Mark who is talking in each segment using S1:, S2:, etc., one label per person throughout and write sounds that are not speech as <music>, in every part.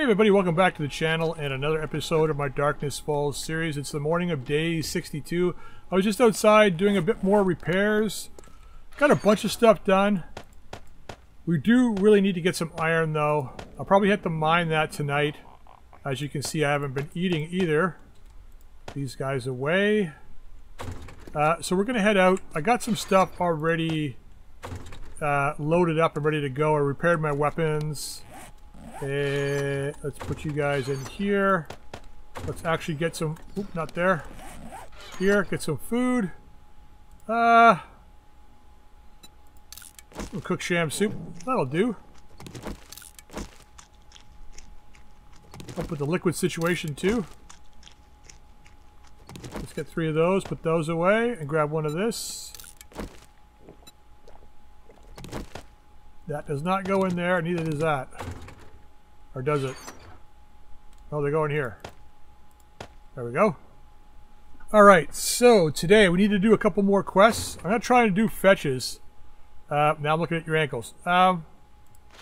S1: Hey everybody, welcome back to the channel and another episode of my Darkness Falls series. It's the morning of day 62. I was just outside doing a bit more repairs. Got a bunch of stuff done. We do really need to get some iron though. I'll probably have to mine that tonight. As you can see, I haven't been eating either. These guys away. Uh, so we're going to head out. I got some stuff already uh, loaded up and ready to go. I repaired my weapons. Uh, let's put you guys in here. Let's actually get some, oop, not there. Here, get some food. Uh, we'll cook sham soup. That'll do. Up with the liquid situation too. Let's get three of those, put those away, and grab one of this. That does not go in there, neither does that. Or does it? Oh, they go in here. There we go. Alright, so today we need to do a couple more quests. I'm not trying to do fetches. Uh, now I'm looking at your ankles. Um,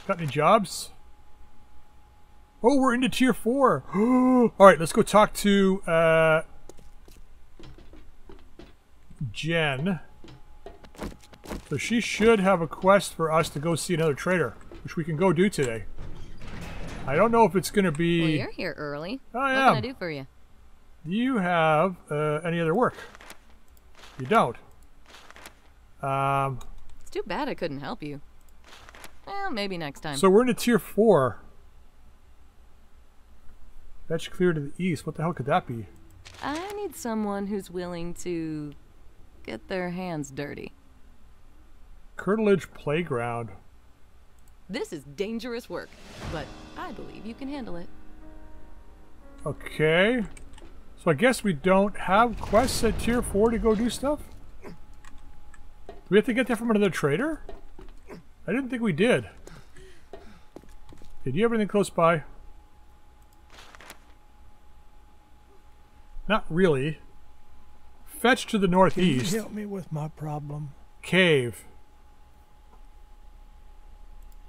S1: got any jobs? Oh, we're into tier 4. <gasps> Alright, let's go talk to uh, Jen. So she should have a quest for us to go see another trader, which we can go do today. I don't know if it's going to be...
S2: Well, you're here early.
S1: I
S2: what
S1: am.
S2: can I do for you?
S1: Do you have uh, any other work? You don't. Um,
S2: It's too bad I couldn't help you. Well, maybe next time.
S1: so we're in a tier 4. Fetch clear to the east. What the hell could that be?
S2: I need someone who's willing to get their hands dirty.
S1: Curtilage Playground.
S2: This is dangerous work, but I believe you can handle it.
S1: Okay. So I guess we don't have quests at tier 4 to go do stuff? Do we have to get that from another trader? I didn't think we did. Did you have anything close by? Not really. Fetch to the
S3: Can
S1: northeast.
S3: you help me with my problem?
S1: Cave.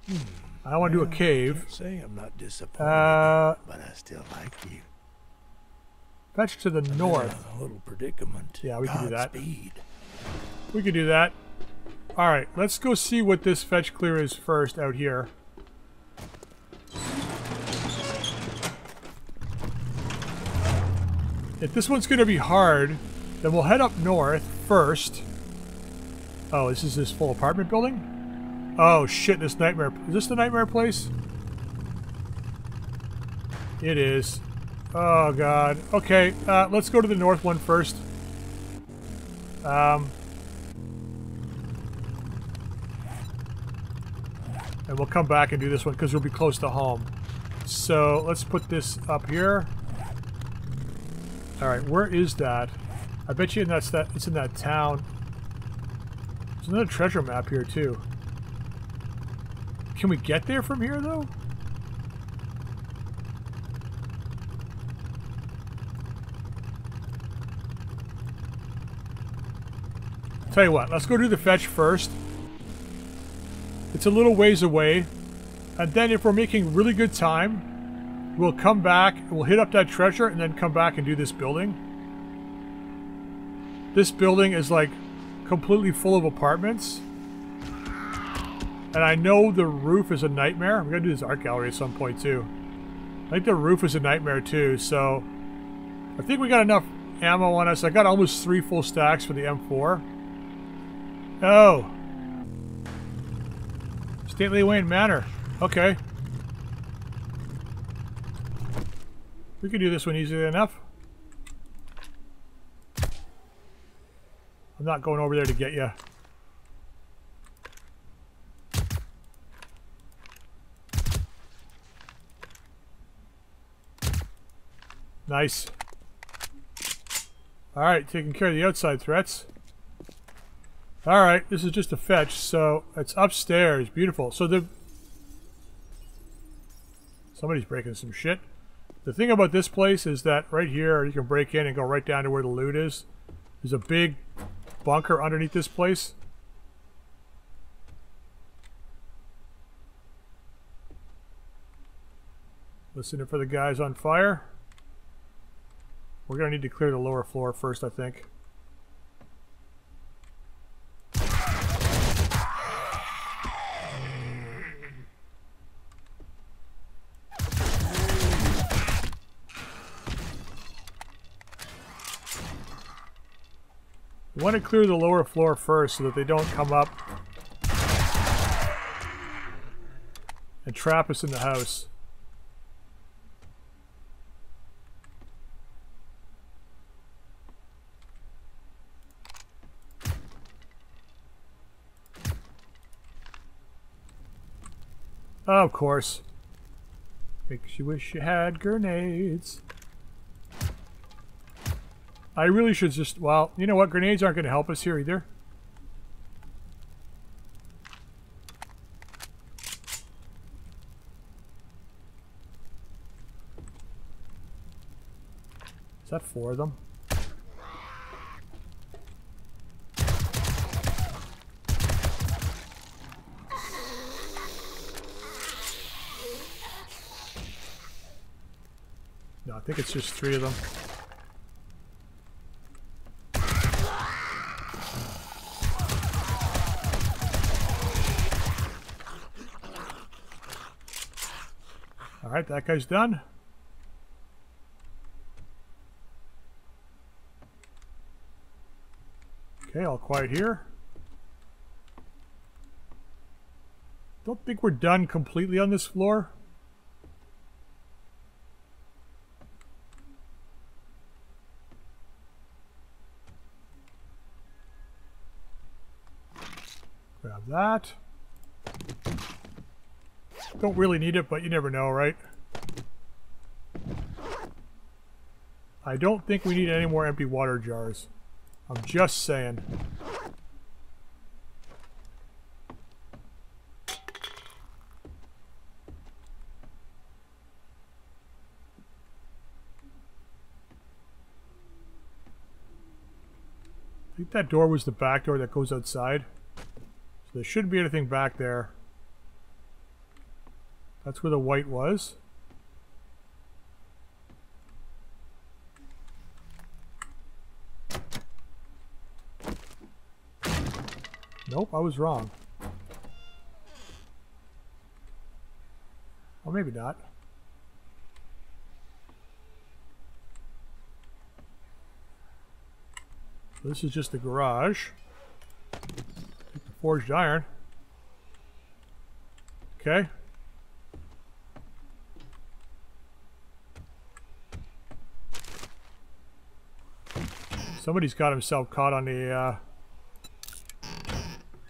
S1: Hmm. I want to do a cave.
S3: Say I'm not disappointed,
S1: Uh,
S3: but I still like you.
S1: fetch to the
S3: I'm
S1: north.
S3: a little predicament.
S1: Yeah, we can do that.
S3: Godspeed.
S1: We can do that. Alright, let's go see what this fetch clear is first out here. If this one's going to be hard, then we'll head up north first. Oh, this is this full apartment building? Oh shit, this nightmare. Is this the nightmare place? It is. Oh god. Okay, uh, let's go to the north one first. Um, and we'll come back and do this one because we'll be close to home. So let's put this up here. All right, where is that? I bet you that's that. It's in that town. There's another treasure map here too. Can we get there from here though? Tell you what, let's go do the fetch first. It's a little ways away. And then if we're making really good time, we'll come back, we'll hit up that treasure, and then come back and do this building. This building is like completely full of apartments. And I know the roof is a nightmare. We're gonna do this art gallery at some point too. I think the roof is a nightmare too, so I think we got enough ammo on us. I got almost three full stacks for the M4. Oh. Stately Wayne Manor. Okay. We could do this one easily enough. I'm not going over there to get you. Nice. Alright, taking care of the outside threats. Alright, this is just a fetch, so it's upstairs. Beautiful. So the... Somebody's breaking some shit. The thing about this place is that right here, you can break in and go right down to where the loot is. There's a big bunker underneath this place. Listening for the guys on fire. We're going to need to clear the lower floor first, I think. Want to clear the lower floor first so that they don't come up and trap us in the house. Of course. Makes you wish you had grenades. I really should just, well, you know what? Grenades aren't going to help us here either. Is that four of them? It's just three of them. All right, that guy's done. Okay, all quiet here. Don't think we're done completely on this floor. Grab that. Don't really need it, but you never know, right? I don't think we need any more empty water jars. I'm just saying. I think that door was the back door that goes outside. There shouldn't be anything back there. That's where the white was. Nope, I was wrong. Or maybe not. This is just the garage. Forged iron. Okay. Somebody's got himself caught on the uh,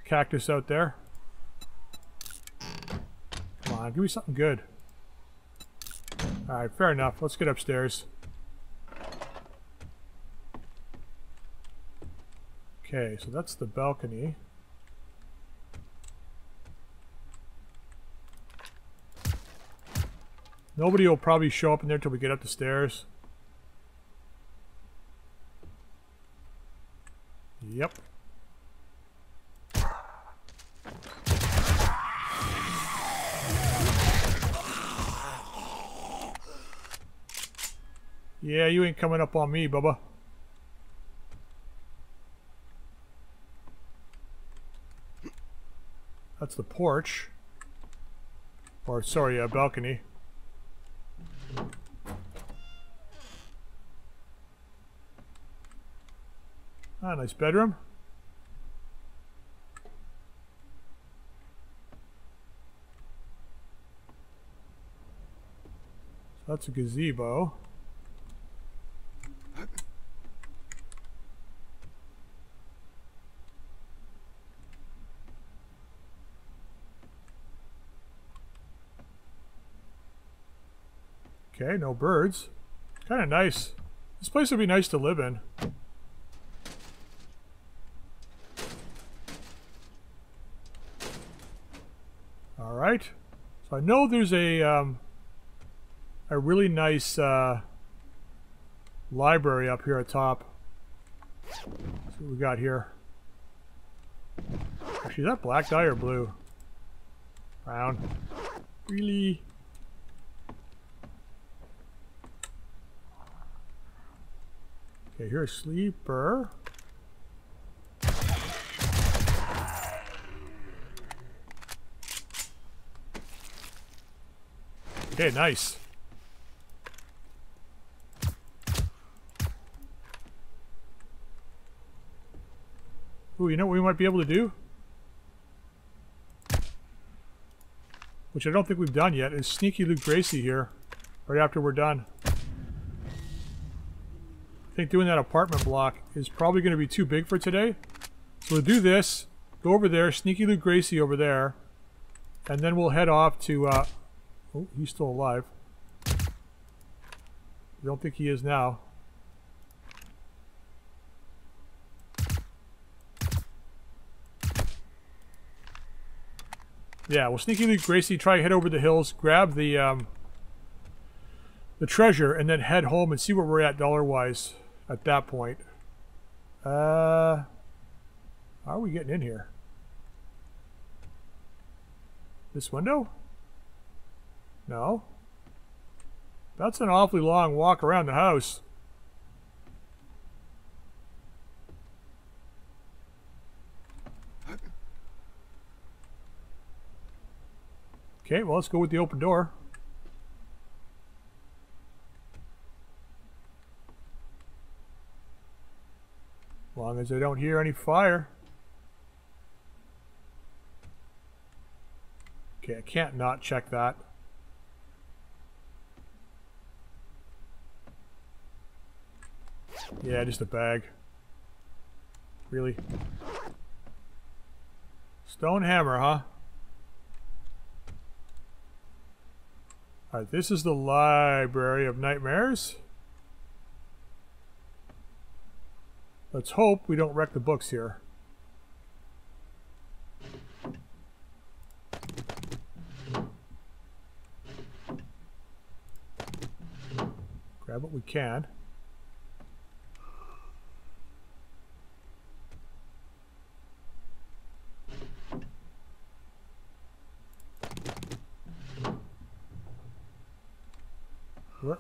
S1: cactus out there. Come on, give me something good. Alright, fair enough. Let's get upstairs. Okay, so that's the balcony. Nobody will probably show up in there till we get up the stairs. Yep. Yeah, you ain't coming up on me, Bubba. That's the porch. Or, sorry, a balcony. Ah, nice bedroom. So that's a gazebo. Okay, no birds. Kind of nice. This place would be nice to live in. right? So I know there's a um, a really nice uh, library up here at top. Let's see what we got here. Actually, is that black dye or blue? Brown. Really? Okay, here's sleeper. Okay, nice. Ooh, you know what we might be able to do? Which I don't think we've done yet, is sneaky loot Gracie here, right after we're done. I think doing that apartment block is probably going to be too big for today. So we'll do this, go over there, sneaky loot Gracie over there, and then we'll head off to, uh, oh, he's still alive. I don't think he is now. Yeah, well, Sneaky loot Gracie, try to head over the hills, grab the um, the treasure, and then head home and see where we're at dollar-wise at that point. Uh, how are we getting in here? This window? No. That's an awfully long walk around the house. Okay, well, let's go with the open door. Long as I don't hear any fire. Okay, I can't not check that. Yeah, just a bag. Really? Stone hammer, huh? Alright, this is the Library of Nightmares. Let's hope we don't wreck the books here. Grab what we can.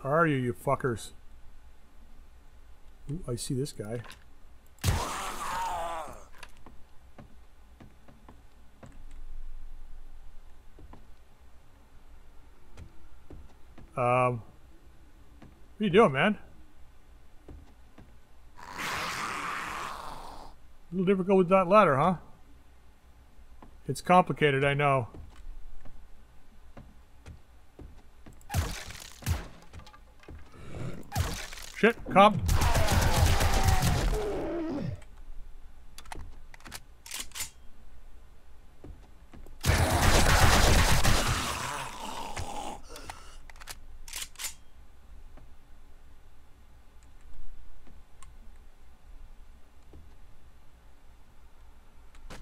S1: Are you, you fuckers? Ooh, I see this guy. Um, what are you doing, man? A little difficult with that ladder, huh? It's complicated, I know. Cop.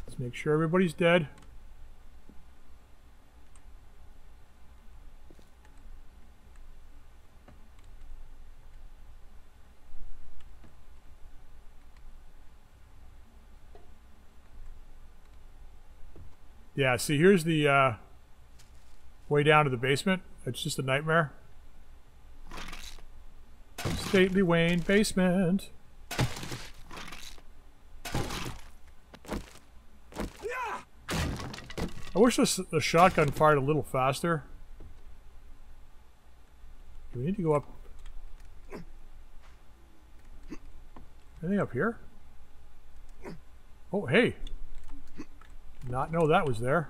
S1: Let's make sure everybody's dead. Yeah, see, here's the uh, way down to the basement. It's just a nightmare. Stately Wayne basement. I wish this, the shotgun fired a little faster. Do we need to go up? Anything up here? Oh, hey. Not know that was there.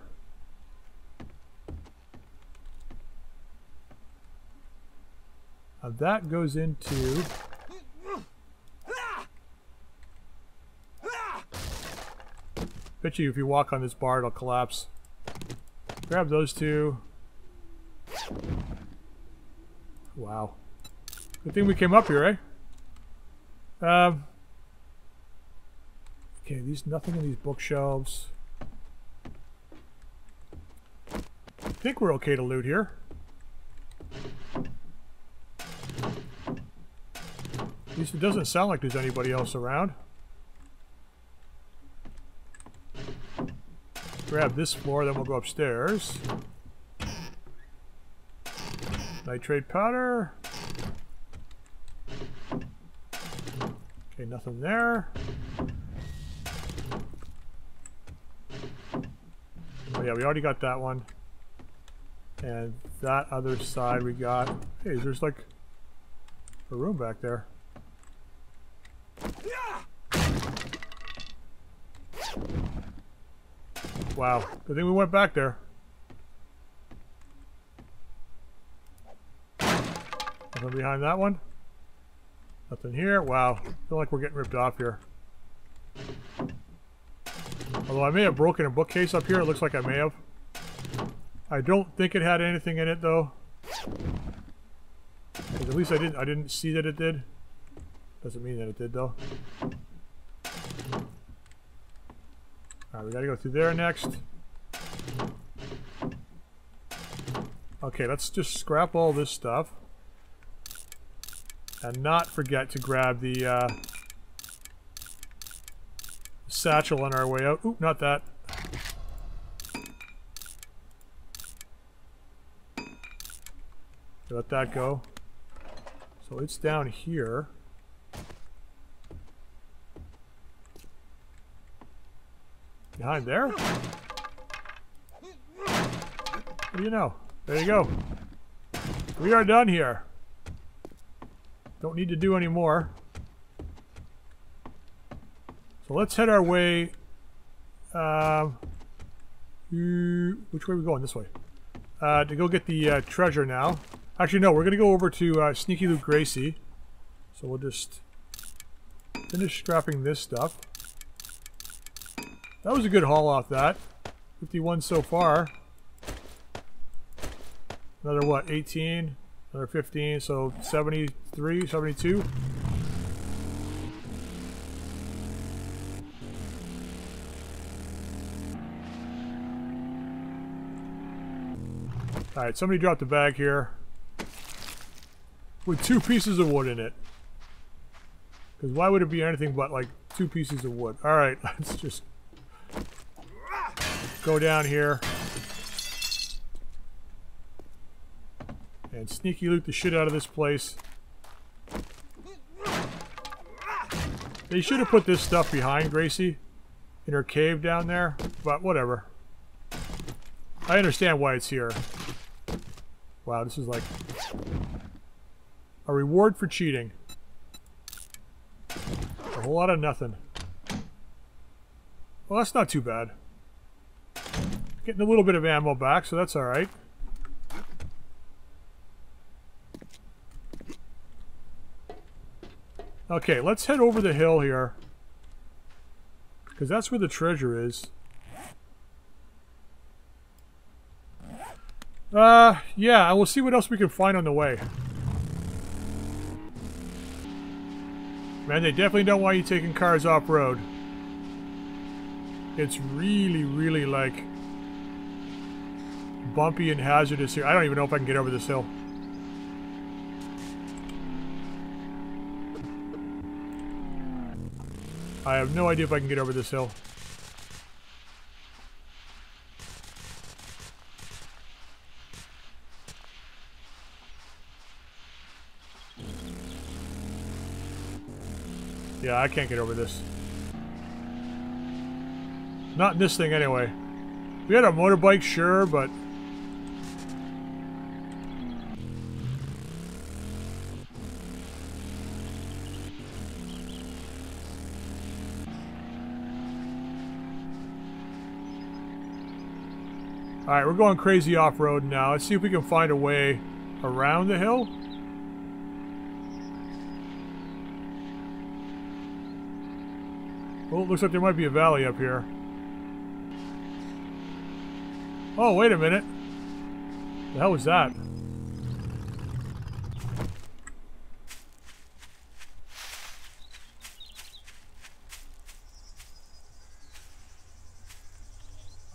S1: Now that goes into... Bet you if you walk on this bar it'll collapse. Grab those two. Wow. Good thing we came up here, eh? Um, okay, these nothing in these bookshelves. Think we're okay to loot here. At least it doesn't sound like there's anybody else around. Grab this floor, then we'll go upstairs. Nitrate powder. Okay, nothing there. Oh yeah, we already got that one. And that other side we got... Hey, there's like a room back there. Wow, good thing we went back there. Nothing behind that one. Nothing here. Wow, feel like we're getting ripped off here. Although I may have broken a bookcase up here. It looks like I may have. I don't think it had anything in it though. At least I didn't I didn't see that it did. Doesn't mean that it did though. Alright, we gotta go through there next. Okay, let's just scrap all this stuff. And not forget to grab the uh, satchel on our way out. Oop, not that. Let that go. So it's down here. Behind there? What do you know? There you go. We are done here. Don't need to do any more. So let's head our way. Um, which way are we going? This way. Uh, to go get the uh, treasure now. Actually, no, we're going to go over to uh, Sneaky Loot Gracie. So we'll just finish scrapping this stuff. That was a good haul off that. 51 so far. Another what, 18? Another 15, so 73, 72. Alright, somebody dropped a bag here with two pieces of wood in it. Because why would it be anything but like two pieces of wood? Alright, <laughs> let's just go down here. And sneaky loot the shit out of this place. They should have put this stuff behind Gracie in her cave down there, but whatever. I understand why it's here. Wow, this is like a reward for cheating. A whole lot of nothing. Well, that's not too bad. Getting a little bit of ammo back, so that's alright. Okay, let's head over the hill here. Because that's where the treasure is. Uh, yeah, we'll see what else we can find on the way. Man, they definitely don't want you taking cars off-road. It's really, really, like, bumpy and hazardous here. I don't even know if I can get over this hill. I have no idea if I can get over this hill. Yeah, I can't get over this. Not in this thing anyway. We had a motorbike, sure, but... Alright, we're going crazy off-road now. Let's see if we can find a way around the hill. Well, it looks like there might be a valley up here. Oh, wait a minute. The hell was that?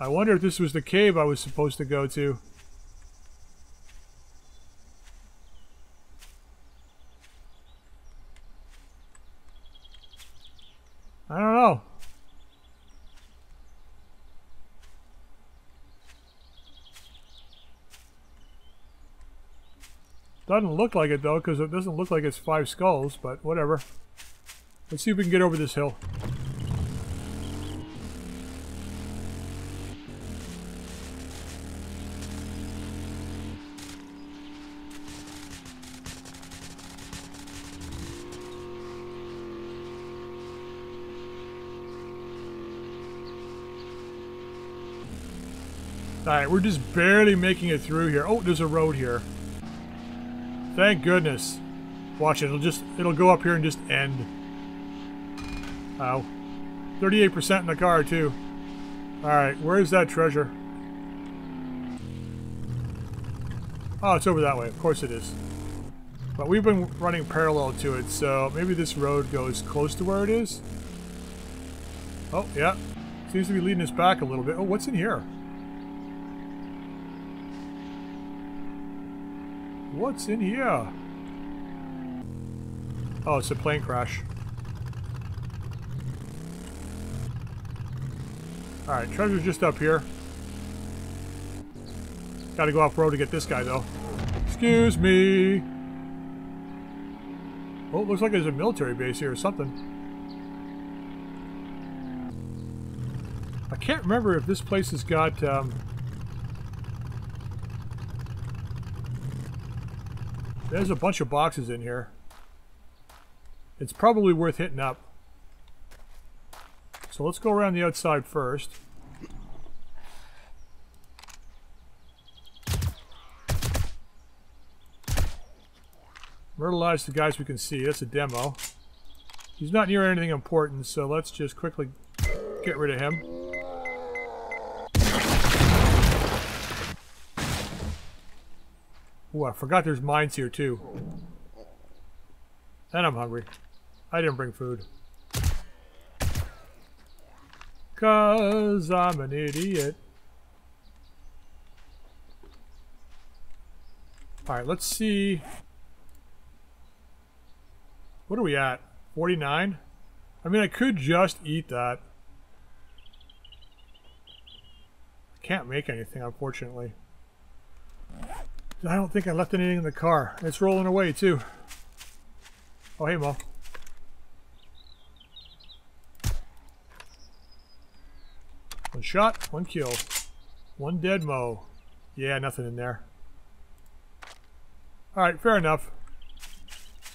S1: I wonder if this was the cave I was supposed to go to. I don't know. Doesn't look like it though, because it doesn't look like it's five skulls, but whatever. Let's see if we can get over this hill. Alright, we're just barely making it through here. Oh, there's a road here. Thank goodness. Watch it, it'll just, it'll go up here and just end. Wow. 38% in the car, too. Alright, where's that treasure? Oh, it's over that way. Of course it is. But we've been running parallel to it, so maybe this road goes close to where it is. Oh, yeah. Seems to be leading us back a little bit. Oh, what's in here? What's in here? Oh, it's a plane crash. Alright, treasure's just up here. Gotta go off-road to get this guy, though. Excuse me! Oh, looks like there's a military base here or something. I can't remember if this place has got, um, There's a bunch of boxes in here. It's probably worth hitting up. So let's go around the outside first. Myrtleize the guys we can see. That's a demo. He's not near anything important, so let's just quickly get rid of him. Ooh, I forgot there's mines here too. And I'm hungry. I didn't bring food. Cause I'm an idiot. Alright, let's see. What are we at? 49? I mean, I could just eat that. I can't make anything, unfortunately. I don't think I left anything in the car. It's rolling away too. Oh, hey, Mo. One shot, one kill. One dead Mo. Yeah, nothing in there. Alright, fair enough.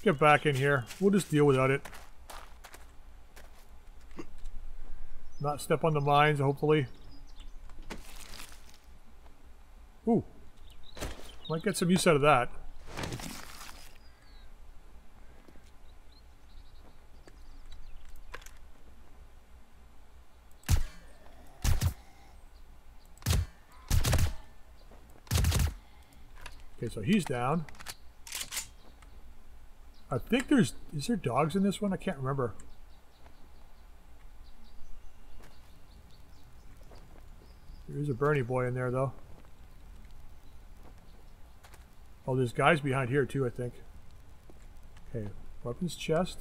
S1: Get back in here. We'll just deal without it. Not step on the mines, hopefully. Ooh. Might get some use out of that. Okay, so he's down. I think there's... Is there dogs in this one? I can't remember. There's a Bernie boy in there, though. Oh, there's guys behind here too, I think. Okay, weapons chest.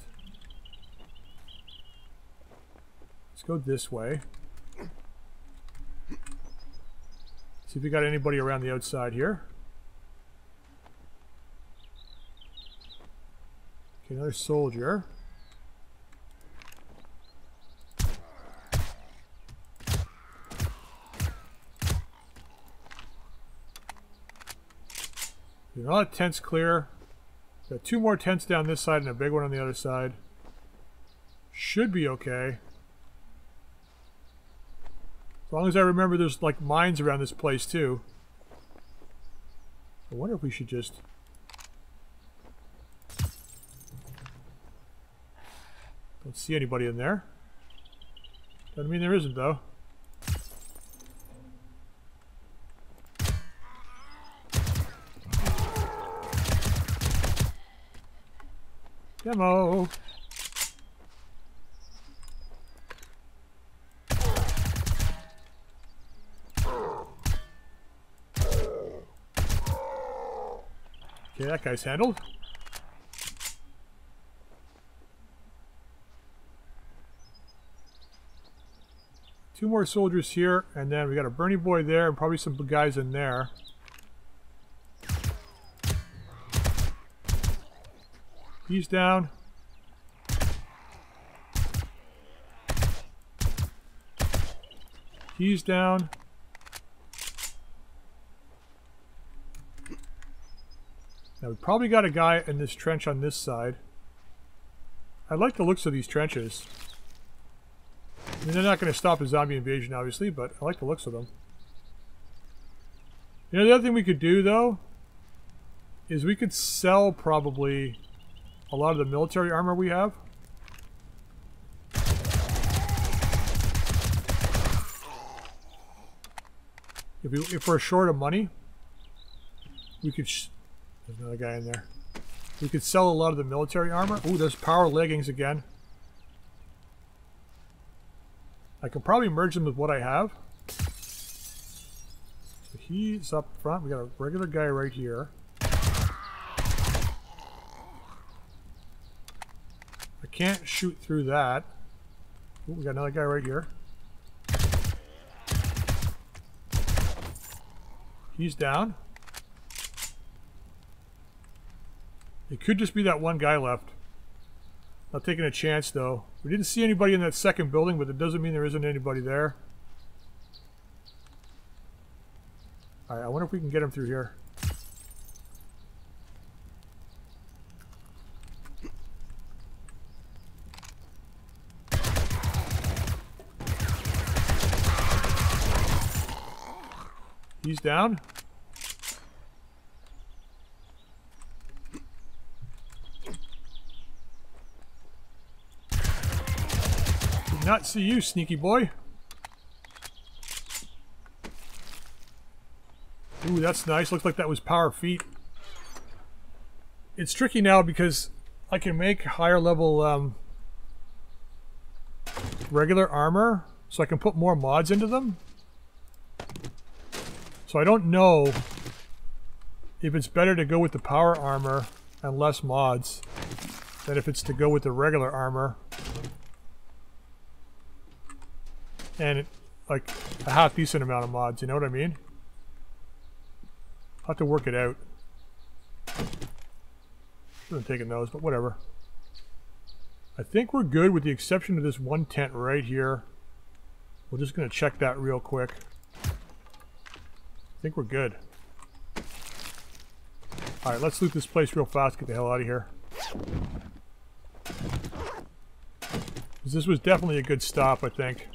S1: Let's go this way. See if we got anybody around the outside here. Okay, another soldier. All the tents clear. Got two more tents down this side and a big one on the other side. Should be okay. As long as I remember there's like mines around this place too. I wonder if we should just... Don't see anybody in there. Doesn't mean there isn't though. Demo. Okay, that guy's handled. Two more soldiers here, and then we got a Bernie boy there, and probably some guys in there. He's down. He's down. Now we probably got a guy in this trench on this side. I like the looks of these trenches. I mean, they're not going to stop a zombie invasion, obviously, but I like the looks of them. You know, the other thing we could do, though, is we could sell probably a lot of the military armor we have. If, we, if we're short of money, we could... there's another guy in there. We could sell a lot of the military armor. Ooh, there's power leggings again. I can probably merge them with what I have. So he's up front. We got a regular guy right here. Can't shoot through that. Ooh, we got another guy right here. He's down. It could just be that one guy left. Not taking a chance though. We didn't see anybody in that second building, but it doesn't mean there isn't anybody there. Alright, I wonder if we can get him through here. Down. Did not see you, sneaky boy. Ooh, that's nice. Looks like that was power feet. It's tricky now because I can make higher level um, regular armor, so I can put more mods into them. So I don't know if it's better to go with the power armor and less mods than if it's to go with the regular armor and like a half decent amount of mods, you know what I mean? I'll have to work it out. Should have taken those, but whatever. I think we're good with the exception of this one tent right here. We're just going to check that real quick. I think we're good. Alright, let's loot this place real fast, get the hell out of here. This was definitely a good stop, I think.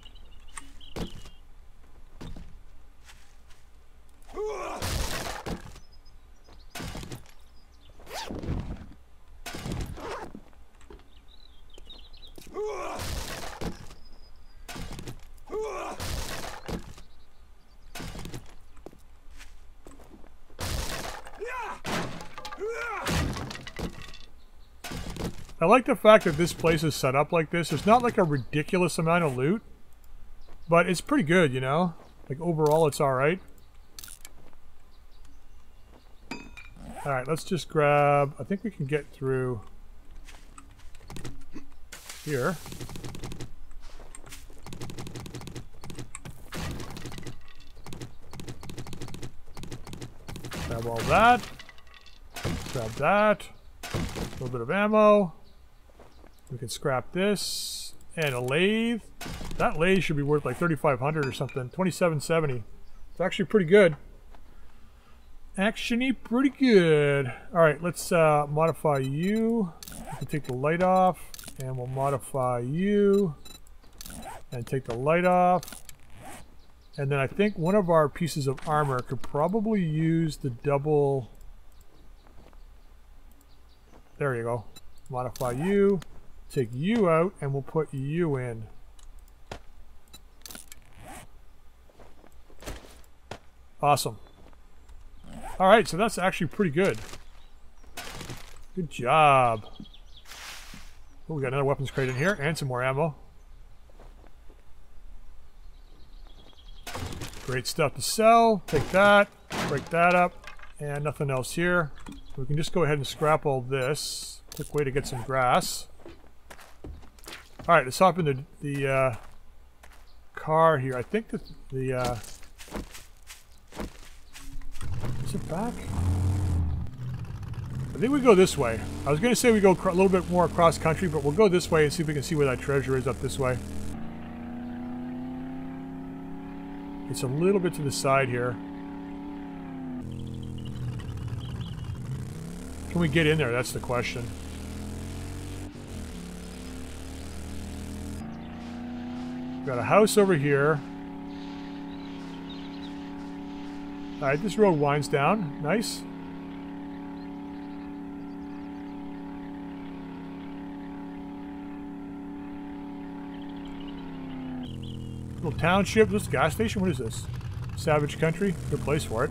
S1: Like the fact that this place is set up like this. It's not like a ridiculous amount of loot, but it's pretty good, you know? Like overall it's alright. Alright, let's just grab... I think we can get through here. Grab all that. Grab that. A little bit of ammo. We can scrap this. And a lathe. That lathe should be worth like 3500 or something. 2770. It's actually pretty good. Actually pretty good. Alright, let's uh, modify you. We take the light off. And we'll modify you. And take the light off. And then I think one of our pieces of armor could probably use the double... There you go. Modify you. Take you out and we'll put you in. Awesome. Alright, so that's actually pretty good. Good job. Oh, we got another weapons crate in here and some more ammo. Great stuff to sell. Take that, break that up, and nothing else here. We can just go ahead and scrap all this. Quick way to get some grass. Alright, let's hop in the, the uh, car here. I think that the... Uh, is it back? I think we go this way. I was going to say we go a little bit more across country, but we'll go this way and see if we can see where that treasure is up this way. It's a little bit to the side here. Can we get in there? That's the question. Got a house over here. Alright, this road winds down. Nice. Little township. This gas station? What is this? Savage Country? Good place for it.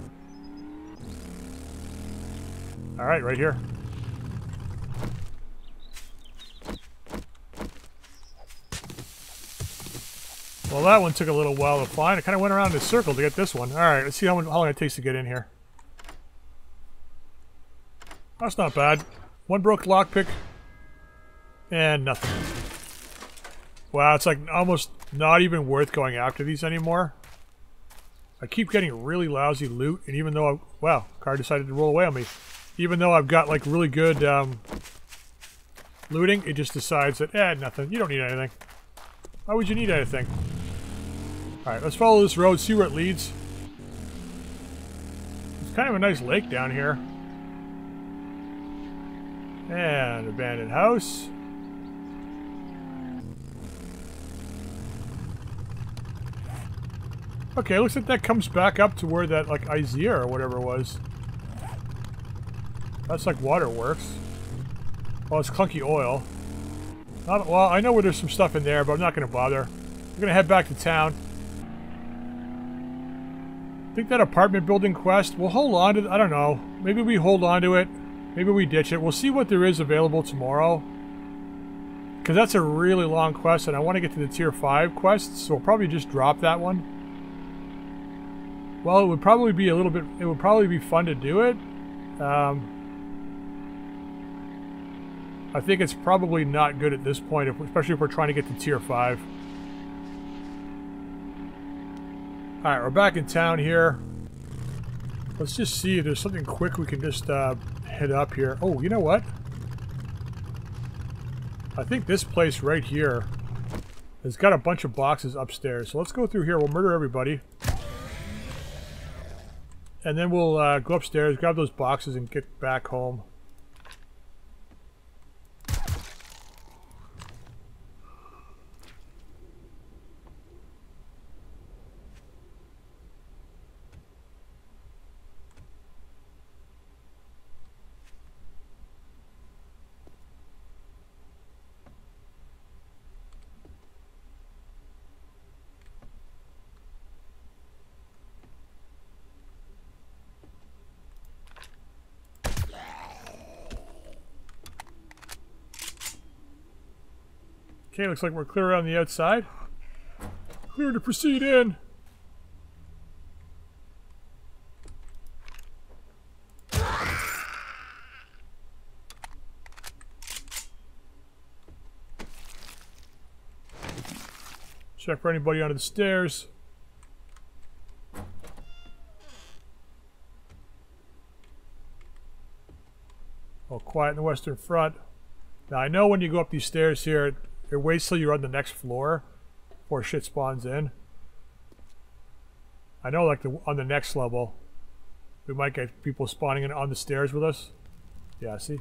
S1: Alright, right here. Well, that one took a little while to find. I kind of went around in a circle to get this one. Alright, let's see how, how long it takes to get in here. That's not bad. One broke lockpick. And nothing. Wow, it's like almost not even worth going after these anymore. I keep getting really lousy loot, and even though I... Wow, car decided to roll away on me. Even though I've got like really good um, looting, it just decides that, eh, nothing. You don't need anything. Why would you need anything? Alright, let's follow this road, see where it leads. It's kind of a nice lake down here. And abandoned house. Okay, looks like that comes back up to where that, like, Isaiah or whatever it was. That's like waterworks. Well, it's clunky oil. Well, I know where there's some stuff in there, but I'm not going to bother. We're going to head back to town. I think that apartment building quest, we'll hold on to I don't know. Maybe we hold on to it. Maybe we ditch it. We'll see what there is available tomorrow. Because that's a really long quest, and I want to get to the Tier 5 quests, so we'll probably just drop that one. Well, it would probably be a little bit... It would probably be fun to do it. Um, I think it's probably not good at this point, especially if we're trying to get to Tier 5. Alright, we're back in town here. Let's just see if there's something quick we can just uh, head up here. Oh, you know what? I think this place right here has got a bunch of boxes upstairs. So let's go through here. We'll murder everybody. And then we'll uh, go upstairs, grab those boxes, and get back home. Okay, looks like we're clear on the outside. Clear to proceed in. Check for anybody under the stairs. All quiet in the western front. Now I know when you go up these stairs here, it waits till you're on the next floor before shit spawns in. I know like the, on the next level, we might get people spawning in on the stairs with us. Yeah, see?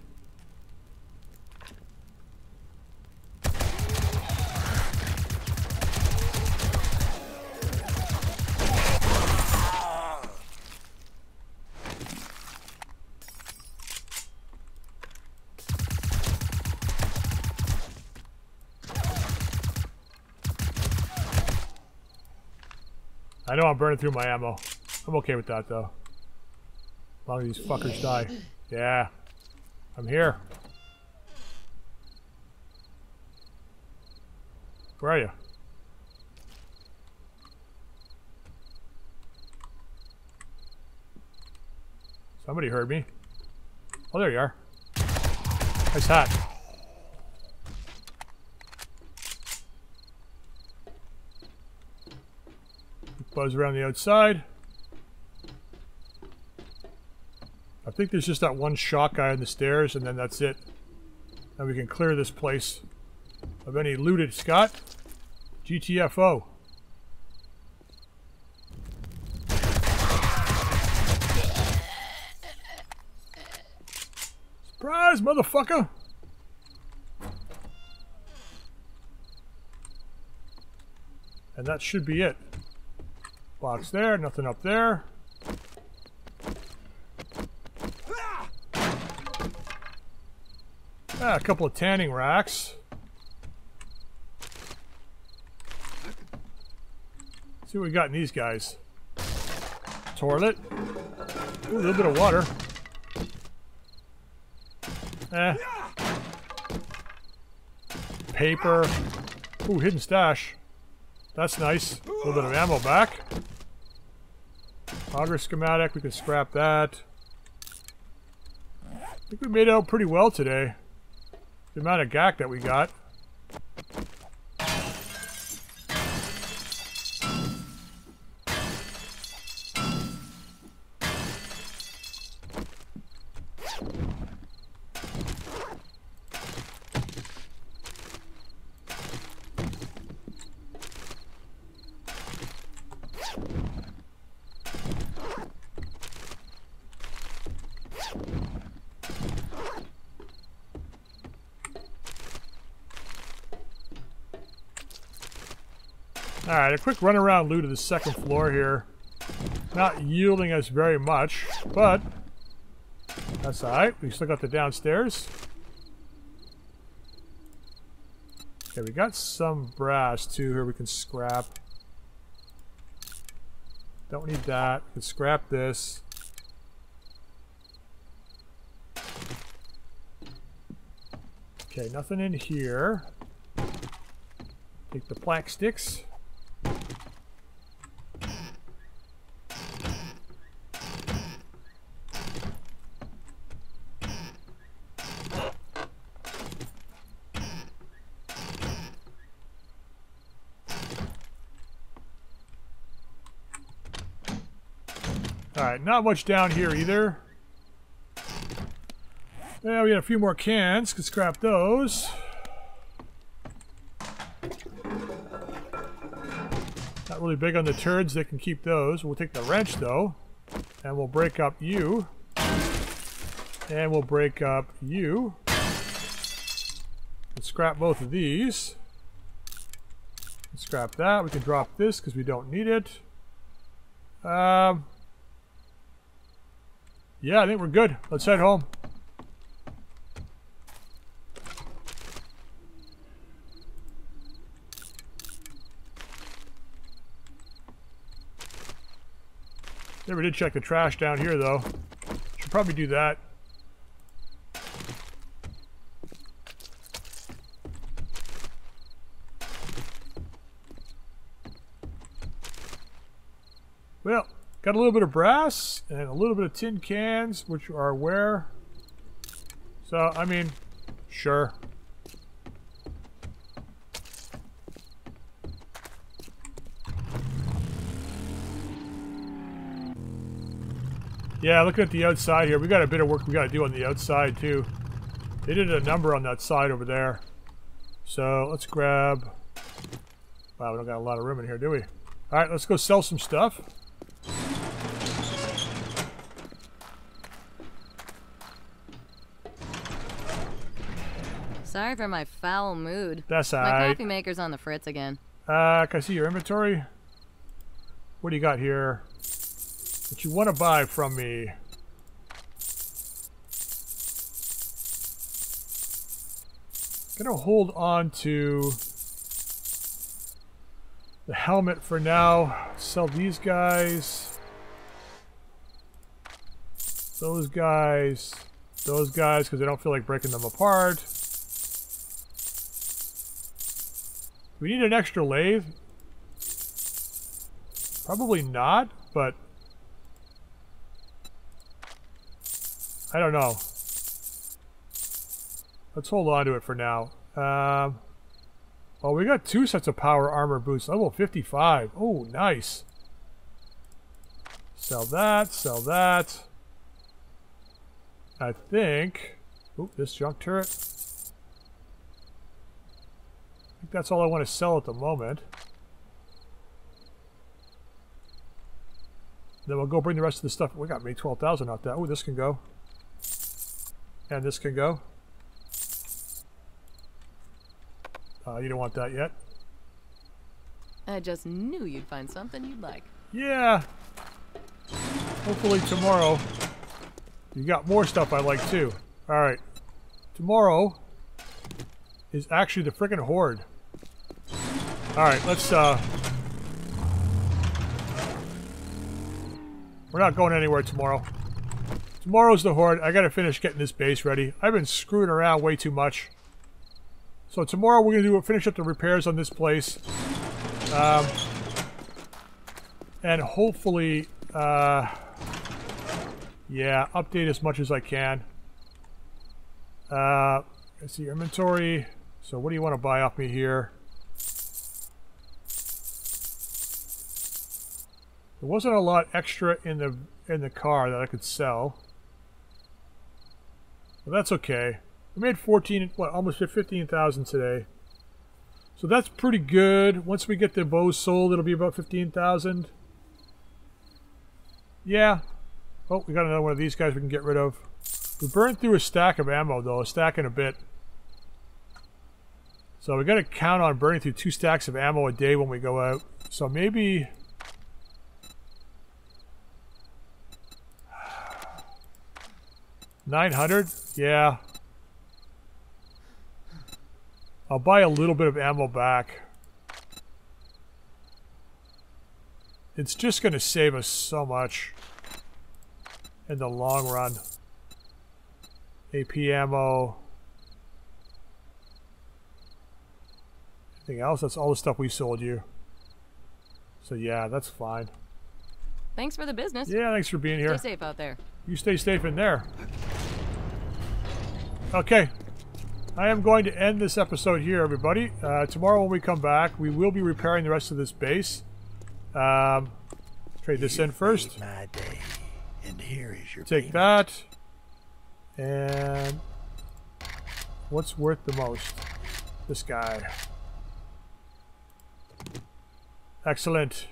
S1: I know I'm burning through my ammo. I'm okay with that, though. As long as these fuckers die. Yeah. I'm here. Where are you? Somebody heard me. Oh, there you are. Nice hat. around the outside. I think there's just that one shot guy on the stairs, and then that's it. And we can clear this place of any looted Scott. GTFO. Surprise, motherfucker! And that should be it. Box there, nothing up there. Ah, a couple of tanning racks. see what we got in these guys. Toilet. Ooh, a little bit of water. Eh. Paper. Ooh, hidden stash. That's nice. A little bit of ammo back. Auger schematic, we can scrap that. I think we made out pretty well today. The amount of gack that we got. A quick run around loot of the second floor here. Not yielding us very much, but that's alright. We still got the downstairs. Okay, we got some brass too here we can scrap. Don't need that. We can scrap this. Okay, nothing in here. Take the plank sticks. Alright, not much down here either. Yeah, we got a few more cans. Could scrap those. Not really big on the turds. They can keep those. We'll take the wrench, though. And we'll break up you. And we'll break up you. Let's scrap both of these. Scrap that. We can drop this because we don't need it. Um, yeah, I think we're good. Let's head home. Never did check the trash down here, though. Should probably do that. Well, got a little bit of brass and a little bit of tin cans, which are where. So, I mean, sure. Yeah, looking at the outside here, we got a bit of work we got to do on the outside too. They did a number on that side over there. So let's grab... Wow, we don't got a lot of room in here, do we? Alright, let's go sell some stuff.
S2: Sorry for my foul mood.
S1: That's
S2: My
S1: alright.
S2: coffee maker's on the fritz again.
S1: Uh, can I see your inventory? What do you got here? What you want to buy from me? Gonna hold on to the helmet for now. Sell these guys. Those guys. Those guys, because I don't feel like breaking them apart. We need an extra lathe? Probably not, but I don't know. Let's hold on to it for now. Um, well, we got two sets of power armor boots. Level 55. Oh, nice. Sell that, sell that. I think... Oop, this junk turret. I think that's all I want to sell at the moment. Then we'll go bring the rest of the stuff. We got maybe 12,000 off that. Oh, this can go. And this can go. Uh, you don't want that yet.
S2: I just knew you'd find something you'd like.
S1: Yeah. Hopefully tomorrow you got more stuff I like too. Alright. Tomorrow is actually the freaking horde. Alright, let's uh We're not going anywhere tomorrow. Tomorrow's the horde. I gotta finish getting this base ready. I've been screwing around way too much. So tomorrow we're gonna do finish up the repairs on this place. Um, and hopefully, uh, yeah, update as much as I can. Uh, let's see, inventory. So what do you want to buy off me here? There wasn't a lot extra in the in the car that I could sell. But that's okay. We made 14, what, almost 15,000 today. So that's pretty good. Once we get the bows sold, it'll be about 15,000. Yeah. Oh, we got another one of these guys we can get rid of. We burned through a stack of ammo, though. A stack and a bit. So we got to count on burning through two stacks of ammo a day when we go out. So maybe... Nine hundred? Yeah. I'll buy a little bit of ammo back. It's just going to save us so much in the long run. AP ammo. Anything else? That's all the stuff we sold you. So yeah, that's fine.
S2: Thanks for the business.
S1: Yeah, thanks for being here.
S2: Stay safe out there.
S1: You stay safe in there. Okay. I am going to end this episode here, everybody. Uh, tomorrow when we come back, we will be repairing the rest of this base. Um, trade this in first.
S3: My day, and here is your
S1: Take
S3: payment.
S1: that. And what's worth the most? This guy. Excellent.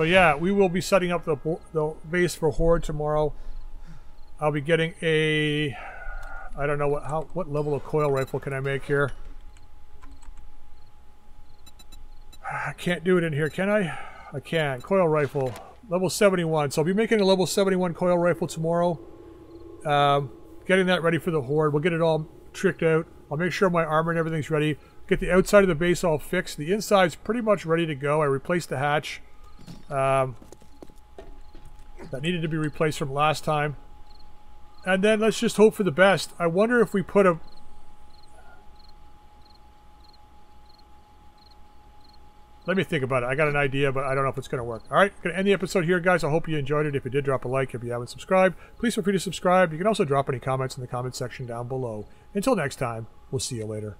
S1: So yeah, we will be setting up the, the base for Horde tomorrow. I'll be getting a... I don't know what how what level of coil rifle can I make here. I can't do it in here, can I? I can. Coil rifle. Level 71. So I'll be making a level 71 coil rifle tomorrow. Um, getting that ready for the Horde. We'll get it all tricked out. I'll make sure my armor and everything's ready. Get the outside of the base all fixed. The inside's pretty much ready to go. I replaced the hatch. Um, that needed to be replaced from last time. And then let's just hope for the best. I wonder if we put a... Let me think about it. I got an idea, but I don't know if it's going to work. All right, going to end the episode here, guys. I hope you enjoyed it. If you did, drop a like. If you haven't subscribed, please feel free to subscribe. You can also drop any comments in the comment section down below. Until next time, we'll see you later.